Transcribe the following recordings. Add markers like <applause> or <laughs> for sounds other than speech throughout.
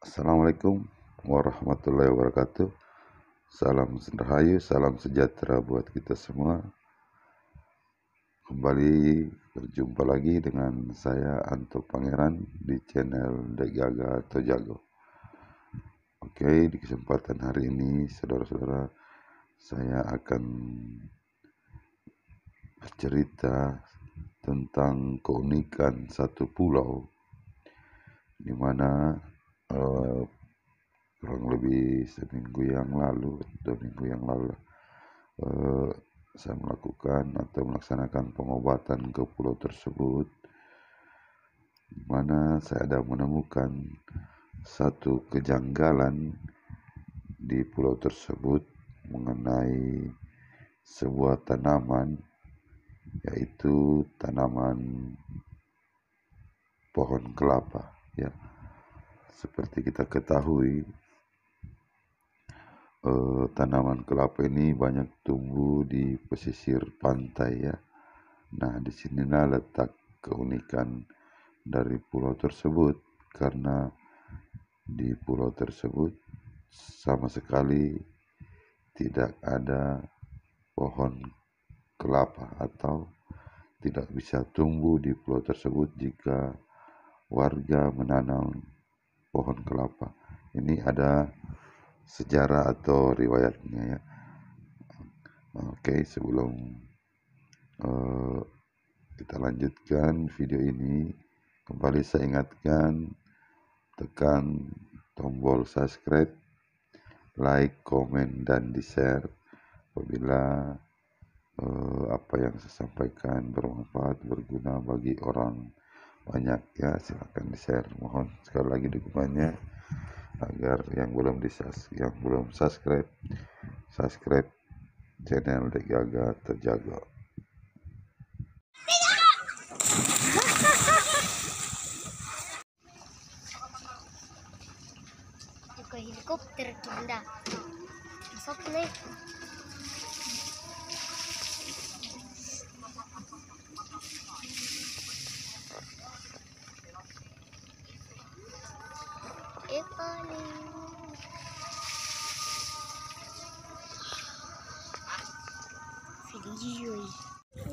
Assalamualaikum warahmatullahi wabarakatuh. Salam rahayu, salam sejahtera buat kita semua. Kembali berjumpa lagi dengan saya Anto Pangeran di channel Degaga atau Jago. Oke, di kesempatan hari ini saudara-saudara saya akan bercerita tentang keunikan satu pulau di mana uh, kurang lebih seminggu yang lalu dua minggu yang lalu uh, saya melakukan atau melaksanakan pengobatan ke pulau tersebut mana saya ada menemukan satu kejanggalan di pulau tersebut mengenai sebuah tanaman yaitu tanaman pohon kelapa ya seperti kita ketahui, eh, tanaman kelapa ini banyak tumbuh di pesisir pantai ya. Nah, di sinilah letak keunikan dari pulau tersebut karena di pulau tersebut sama sekali tidak ada pohon kelapa atau tidak bisa tumbuh di pulau tersebut jika warga menanam pohon kelapa. Ini ada sejarah atau riwayatnya ya. Oke, sebelum uh, kita lanjutkan video ini, kembali saya ingatkan tekan tombol subscribe, like, komen, dan di-share apabila uh, apa yang saya sampaikan bermanfaat, berguna bagi orang banyak ya silahkan di share mohon sekali lagi dukungannya agar yang belum di yang belum subscribe subscribe channel Degaga terjaga helikopter kita masuk nih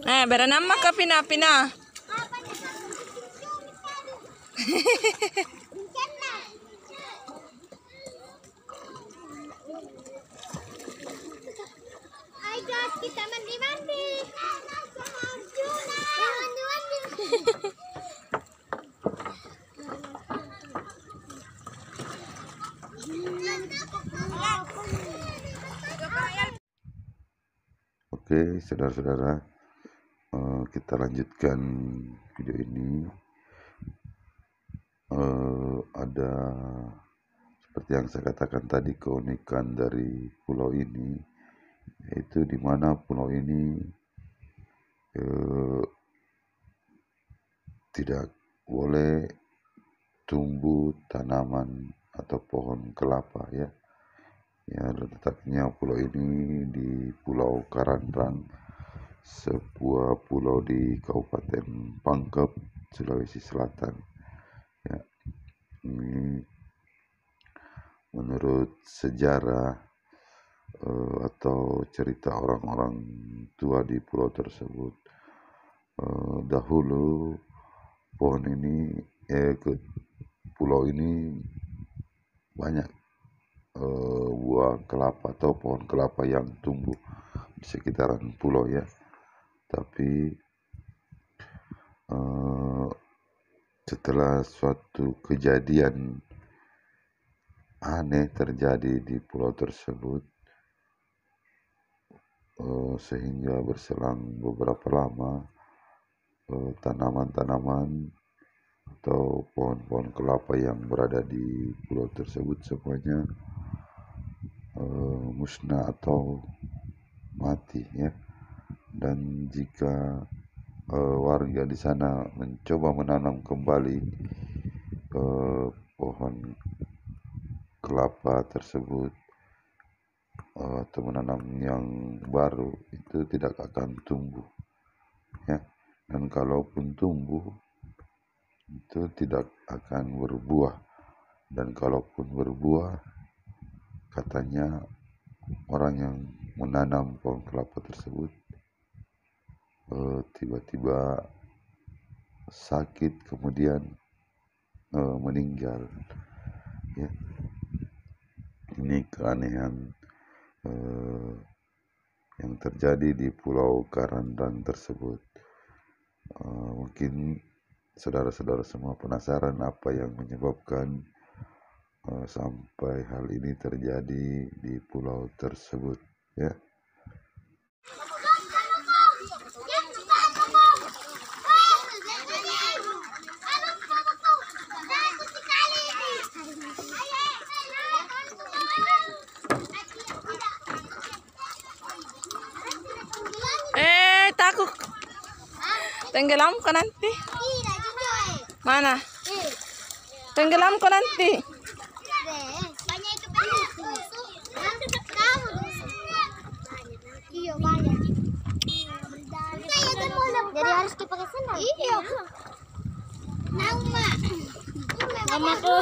Eh, berenama ke pina-pina. Hai guys, kita mandi-mandi. Saudara-saudara, uh, kita lanjutkan video ini. Uh, ada seperti yang saya katakan tadi keunikan dari pulau ini, yaitu di mana pulau ini uh, tidak boleh tumbuh tanaman atau pohon kelapa ya Ya, letaknya pulau ini di Pulau Karandrang, sebuah pulau di Kabupaten Pangkep, Sulawesi Selatan. Ya, ini menurut sejarah uh, atau cerita orang-orang tua di pulau tersebut, uh, dahulu pohon ini, eh, ke pulau ini banyak uh, buah kelapa atau pohon kelapa yang tumbuh di sekitaran pulau ya. Tapi uh, setelah suatu kejadian aneh terjadi di pulau tersebut uh, sehingga berselang beberapa lama tanaman-tanaman atau pohon-pohon kelapa yang berada di pulau tersebut semuanya uh, musnah atau mati ya. Dan jika uh, warga di sana mencoba menanam kembali uh, pohon kelapa tersebut uh, atau menanam yang baru itu tidak akan tumbuh ya. Dan kalaupun tumbuh itu tidak akan berbuah. Dan kalaupun berbuah katanya orang yang menanam pohon kelapa tersebut eh, tiba-tiba sakit kemudian eh, meninggal. Ya. Ini keanehan eh, yang terjadi di Pulau Karandang tersebut. Eh, mungkin saudara-saudara semua penasaran apa yang menyebabkan sampai hal ini terjadi di pulau tersebut ya Eh, takut. Tenggelam ko nanti. Juga. Mana? Eh, Tenggelam ko nanti. deh. Banyak itu banyak tusuk. Kamu tusuk. Iya banyak. Jadi harus dipakai sendal. Iya. Nama. Nama tuh.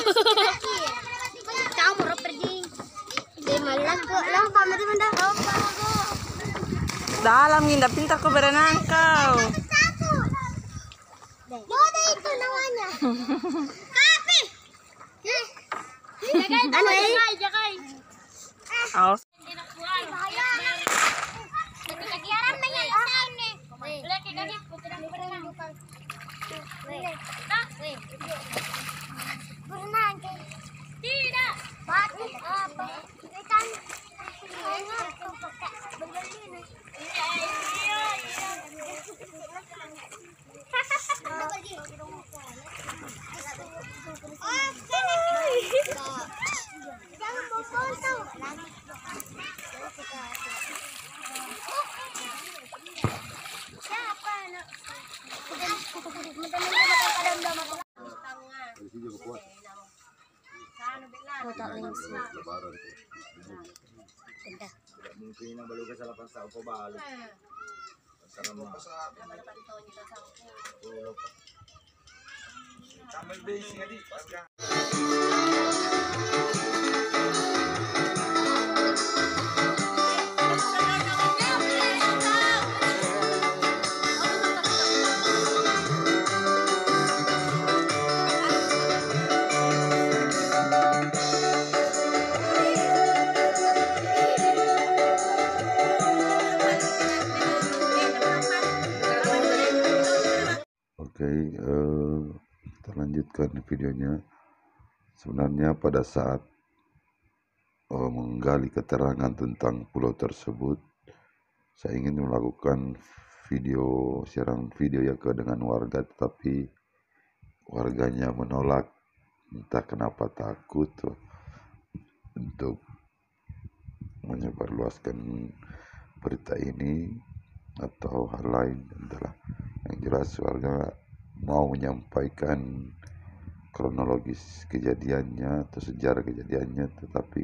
<laughs> Kamu harus pergi. Di malam kok lah kamu di mana? Dalam ginda pintar ko berenang kau. Bodoh itu namanya. <laughs> Kapi. Ano eh? Aos. Berenang kay. Tidak. Bakit? Apa? Ikan. Kota Linsi. Lebaran ko. Ganda. Mungkin na baluga sa lapas sa upo balo. Sarap mo. Kamel base nga di. Lanjutkan videonya. Sebenarnya pada saat eh, menggali keterangan tentang pulau tersebut, saya ingin melakukan video siaran video ya ke dengan warga, tetapi warganya menolak. Entah kenapa takut tuh, untuk menyebarluaskan berita ini atau hal lain entahlah yang jelas warga mau menyampaikan kronologis kejadiannya atau sejarah kejadiannya tetapi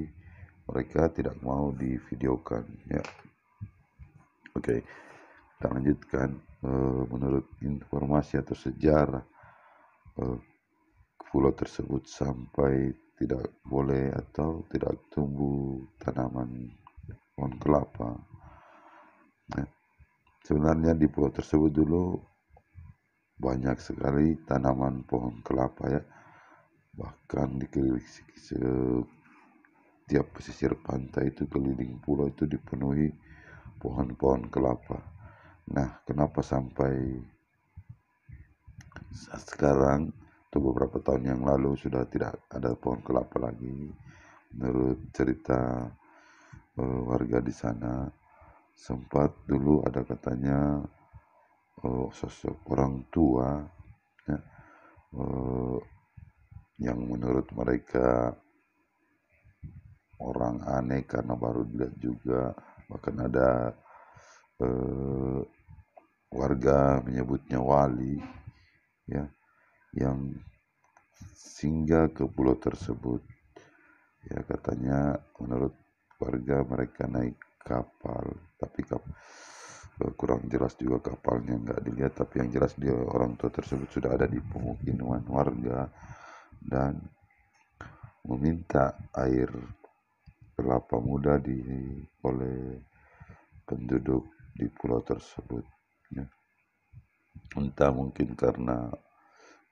mereka tidak mau divideokan ya. Oke kita lanjutkan. Eh, menurut informasi atau sejarah eh, pulau tersebut sampai tidak boleh atau tidak tumbuh tanaman pohon kelapa. Nah, sebenarnya di pulau tersebut dulu banyak sekali tanaman pohon kelapa ya bahkan di keliling setiap pesisir pantai itu keliling pulau itu dipenuhi pohon-pohon kelapa. Nah kenapa sampai saat sekarang atau beberapa tahun yang lalu sudah tidak ada pohon kelapa lagi? Menurut cerita eh, warga di sana sempat dulu ada katanya eh, sosok orang tua ya, eh, yang menurut mereka orang aneh karena baru dilihat juga bahkan ada eh, warga menyebutnya wali ya yang singgah ke pulau tersebut. Ya katanya menurut warga mereka naik kapal tapi kap, eh, kurang jelas juga kapalnya nggak dilihat. Tapi yang jelas dia orang tua tersebut sudah ada di pemukiman warga dan meminta air kelapa muda di oleh penduduk di pulau tersebut ya. entah mungkin karena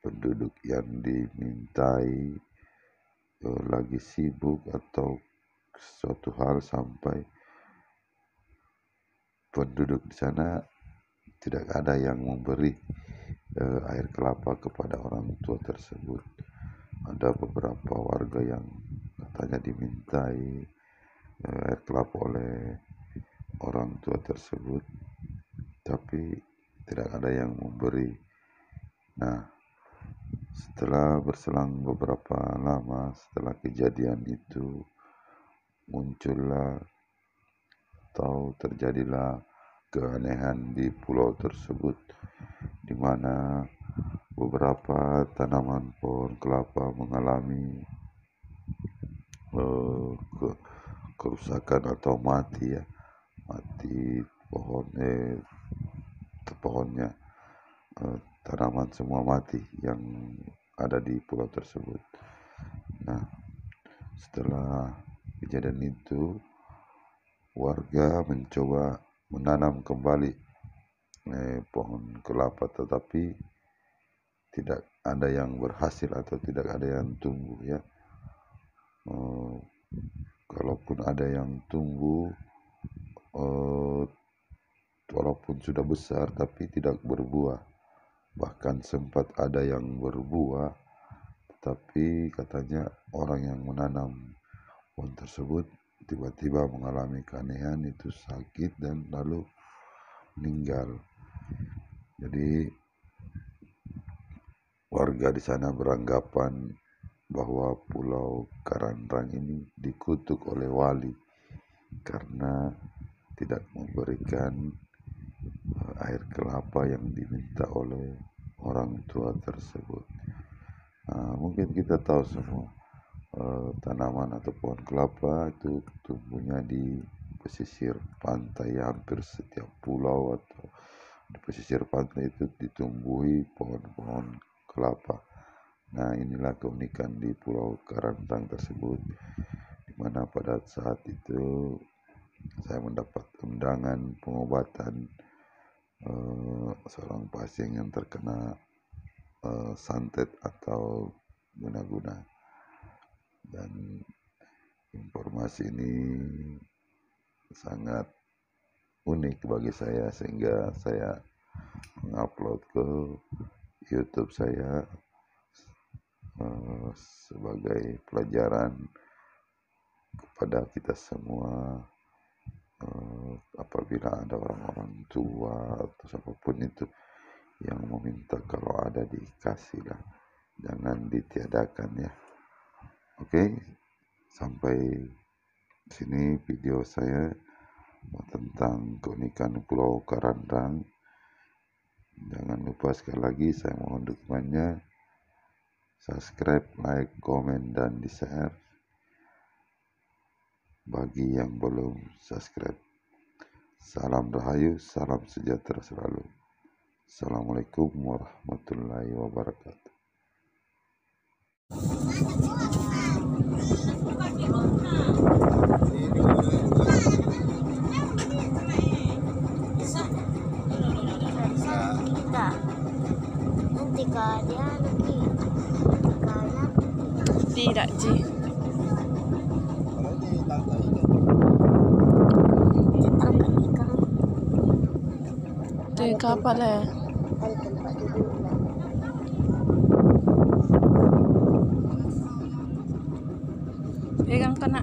penduduk yang dimintai eh, lagi sibuk atau suatu hal sampai penduduk di sana tidak ada yang memberi eh, air kelapa kepada orang tua tersebut. Ada beberapa warga yang katanya dimintai eh, air kelapa oleh orang tua tersebut, tapi tidak ada yang memberi. Nah, setelah berselang beberapa lama setelah kejadian itu muncullah atau terjadilah keanehan di pulau tersebut di mana beberapa tanaman pohon kelapa mengalami uh, ke, kerusakan atau mati ya. Mati pohon eh pohonnya uh, tanaman semua mati yang ada di pulau tersebut. Nah setelah kejadian itu warga mencoba menanam kembali eh, pohon kelapa tetapi tidak ada yang berhasil atau tidak ada yang tumbuh ya eh, kalaupun ada yang tumbuh eh, walaupun sudah besar tapi tidak berbuah bahkan sempat ada yang berbuah tapi katanya orang yang menanam pohon tersebut tiba-tiba mengalami keanehan itu sakit dan lalu meninggal. Jadi warga di sana beranggapan bahwa Pulau Karandrang ini dikutuk oleh wali karena tidak memberikan eh, air kelapa yang diminta oleh orang tua tersebut. Nah, mungkin kita tahu semua uh, tanaman atau pohon kelapa itu tumbuhnya di pesisir pantai hampir setiap pulau atau di pesisir pantai itu ditumbuhi pohon-pohon kelapa. Nah inilah keunikan di Pulau Karantang tersebut, di mana pada saat itu saya mendapat undangan pengobatan uh, seorang pasien yang terkena uh, santet atau guna-guna dan informasi ini sangat unik bagi saya sehingga saya mengupload ke YouTube saya uh, sebagai pelajaran kepada kita semua uh, apabila ada orang-orang tua atau siapa pun itu yang meminta kalau ada dikasih lah jangan ditiadakan ya Oke, sampai sini video saya tentang keunikan Pulau Karandang. Jangan lupa sekali lagi saya mohon dukungannya. Subscribe, like, komen, dan di-share. Bagi yang belum subscribe. Salam rahayu, salam sejahtera selalu. Assalamualaikum warahmatullahi wabarakatuh. Tidak, Ji. angkat ikan Itu yung kapal eh. ada tempat duduk lah Pegang ka na.